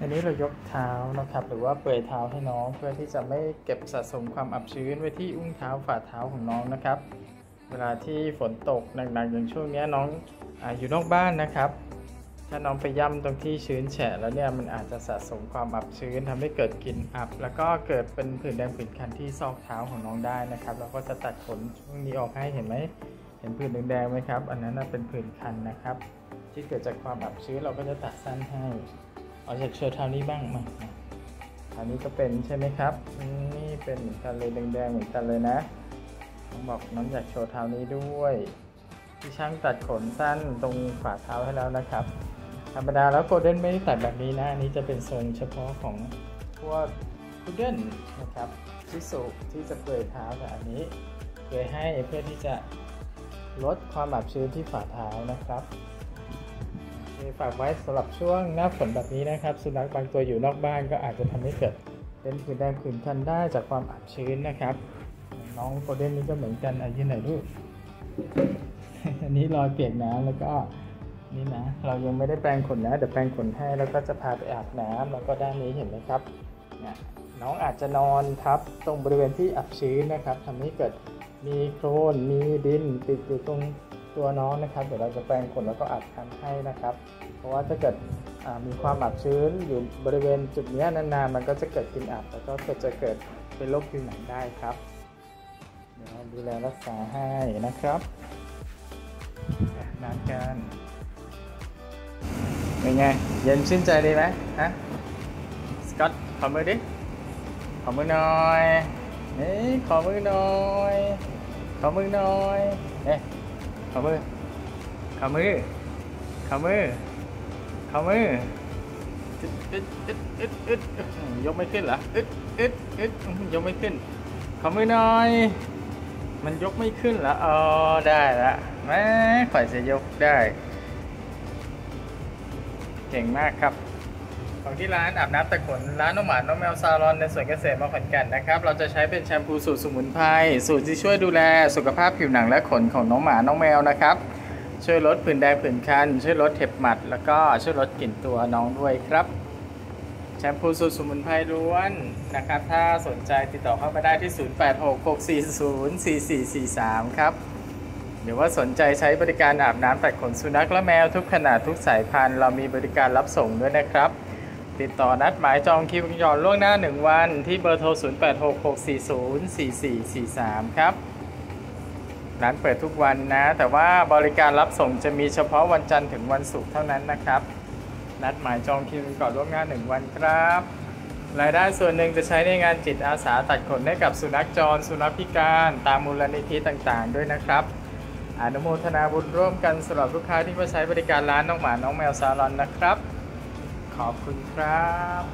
อันนี้เรายกเท้านะครับ หรือว่าเปลือยเท้าให้น้องเพื่อที่จะไม่เก็บสะสมความอับชื้นไว้ที่อุ้งเท้าฝ่าเท้าของน้องนะครับ เวลาที่ฝนตกหนักๆอย่างช่วงนี้น้องออยู่นอกบ้านนะครับ ถ้าน้องไปย่ำตรงที่ชื้นแฉะแล้วเนี่ยมันอาจจะสะสมความอับชื้นทำให้เกิดกลิ่นอับ แล้วก็เกิดเป็นผื่นแดงผื่นคันที่ซอกเท้าของน้องได้นะครับเราก็จะตัดขนช่วงนี้ออกให้เห็นไหมเห็นผื่นแดงๆไหมครับ อันนั้นเป็นผื่นคันนะครับ ที่เกิดจากความอับชื้นเราก็จะตัดสั้นให้ เอาจากเชือกเท้านี้บ้างมาอันนี้ก็เป็นใช่ไหมครับ นี่เป็นเหมือนกันเลยแดงๆเหมือนกันเลยนะต้องบอกน้องอยากโชว์เท้านี้ด้วยที่ช่างตัดขนสั้นตรงฝ่าเท้าให้แล้วนะครับ ธรรมดาแล้วโกลเด้นไม่ได้ตัดแบบนี้นะอันนี้จะเป็นทรงเฉพาะของพวกพุดเดิ้ลนะครับที่สุที่จะเปลือยเท้าแต่อันนี้เปลือยให้เพื่อที่จะลดความอับชื้นที่ฝ่าเท้านะครับ ฝากไว้สำหรับช่วงหน้าฝนแบบนี้นะครับ สุนัขบางตัวอยู่นอกบ้านก็อาจจะทำให้เกิดเป็นผื่นแดงผื่นคันได้จากความอับชื้นนะครับ น้องโกลเด้นนี่ก็เหมือนกันอายุไหนลูกอันนี้รอยเปียกน้ำแล้วก็นี่นะเรายังไม่ได้แปรงขนนะเดี๋ยวแปรงขนให้แล้วก็จะพาไปอาบน้ำแล้วก็ด้านนี้เห็นไหมครับนี่น้องอาจจะนอนทับตรงบริเวณที่อับชื้นนะครับทำให้เกิดมีโคลนมีดินติดอยู่ตรง ตัวน้องนะครับ เดี๋ยวเราจะแปรงขนแล้วก็อาบน้ำให้นะครับ เพราะว่าถ้าเกิดมีความอับชื้นอยู่บริเวณจุดนี้นานๆ มันก็จะเกิดกลิ่นอับแล้วก็จะเกิดเป็นโรคผิวหนังได้ครับ เดี๋ยวเราดูแลรักษาให้นะครับนานกันเป็นไง เย็นชื่นใจดีไหมฮะสกอตขอมือดิขอมือหน่อยนี่ขอมือหน่อยขอมือหน่อยเอ๊ ขามือขามือขามือขามืออึดอึดอึดอึดอึดยกไม่ขึ้นเหรออึดอึดอึดยกไม่ขึ้นขามือหน่อย มันยกไม่ขึ้นเหรออ๋อได้ละแม่ข่อยจะยกได้ เก่งมากครับ ของที่ร้านอาบน้ำตะขนร้านน้องหมาน้องแมวซาลอนในสวนเกษตรมาขอนแก่นนะครับ เราจะใช้เป็นแชมพูสูตรสมุนไพรสูตรที่ช่วยดูแลสุขภาพผิวหนังและขนของน้องหมาน้องแมวนะครับ ช่วยลดผื่นแดงผื่นคัน ช่วยลดเห็บหมัด แล้วก็ช่วยลดกลิ่นตัวน้องด้วยครับ แชมพูสูตรสมุนไพรล้วนนะครับ ถ้าสนใจติดต่อเข้ามาได้ที่ 0866404443 ครับหรือว่าสนใจใช้บริการอาบน้ำตัดขนสุนัขและแมวทุกขนาดทุกสายพันธุ์ เรามีบริการรับส่งด้วยนะครับ ติดต่อนัดหมายจองคิวจองล่วงหน้า 1 วันที่เบอร์โทร 0866404443 ครับ ร้านเปิดทุกวันนะ แต่ว่าบริการรับส่งจะมีเฉพาะวันจันทร์ถึงวันศุกร์เท่านั้นนะครับ นัดหมายจองคิวก่อนล่วงหน้า 1 วันครับ รายได้ส่วนหนึ่งจะใช้ในงานจิตอาสาตัดขนให้กับสุนัขจร สุนัขพิการ ตามมูลนิธิต่างๆ ด้วยนะครับอนุโมทนาบุญร่วมกันสำหรับลูกค้าที่มาใช้บริการร้านน้องหมา น้องแมวซาลอนนะครับ ขอบคุณครับ